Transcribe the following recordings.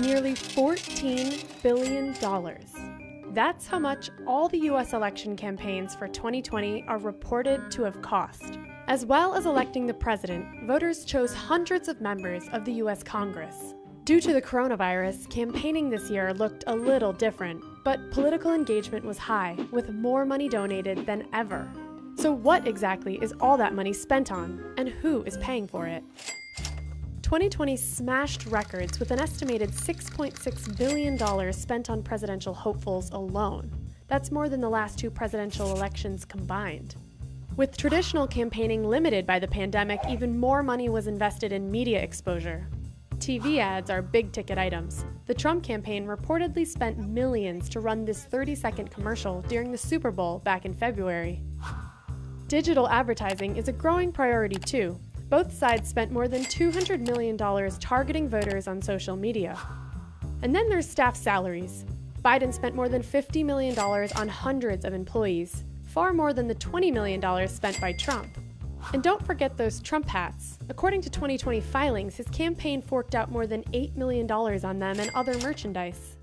Nearly $14 billion. That's how much all the US election campaigns for 2020 are reported to have cost. As well as electing the president, voters chose hundreds of members of the US Congress. Due to the coronavirus, campaigning this year looked a little different, but political engagement was high, with more money donated than ever. So, what exactly is all that money spent on, and who is paying for it? 2020 smashed records with an estimated $6.6 billion spent on presidential hopefuls alone. That's more than the last two presidential elections combined. With traditional campaigning limited by the pandemic, even more money was invested in media exposure. TV ads are big ticket items. The Trump campaign reportedly spent millions to run this 30 second commercial during the Super Bowl back in February. Digital advertising is a growing priority too, both sides spent more than $200 million targeting voters on social media. And then there's staff salaries. Biden spent more than $50 million on hundreds of employees, far more than the $20 million spent by Trump. And don't forget those Trump hats. According to 2020 filings, his campaign forked out more than $8 million on them and other merchandise.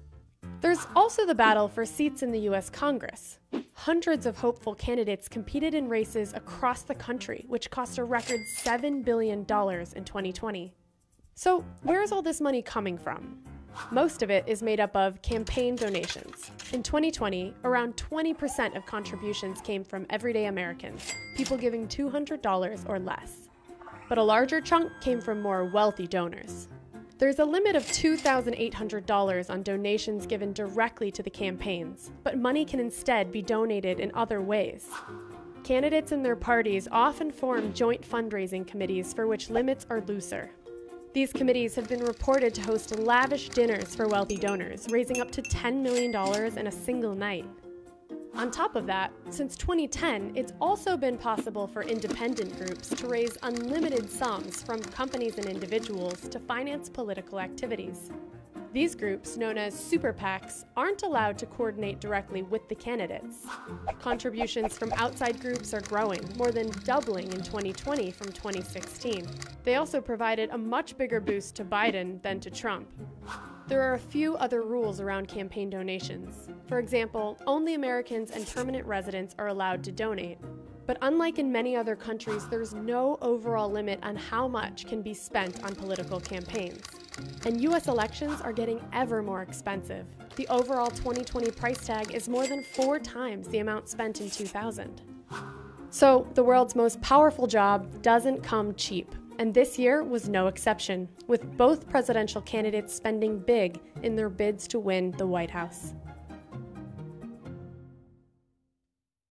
There's also the battle for seats in the US Congress. Hundreds of hopeful candidates competed in races across the country, which cost a record $7 billion in 2020. So, where is all this money coming from? Most of it is made up of campaign donations. In 2020, around 20% of contributions came from everyday Americans, people giving $200 or less. But a larger chunk came from more wealthy donors. There's a limit of $2,800 on donations given directly to the campaigns, but money can instead be donated in other ways. Candidates and their parties often form joint fundraising committees for which limits are looser. These committees have been reported to host lavish dinners for wealthy donors, raising up to $10 million in a single night. On top of that, since 2010, it's also been possible for independent groups to raise unlimited sums from companies and individuals to finance political activities. These groups, known as super PACs, aren't allowed to coordinate directly with the candidates. Contributions from outside groups are growing, more than doubling in 2020 from 2016. They also provided a much bigger boost to Biden than to Trump. There are a few other rules around campaign donations. For example, only Americans and permanent residents are allowed to donate. But unlike in many other countries, there's no overall limit on how much can be spent on political campaigns. And US elections are getting ever more expensive. The overall 2020 price tag is more than four times the amount spent in 2000. So, the world's most powerful job doesn't come cheap. And this year was no exception, with both presidential candidates spending big in their bids to win the White House.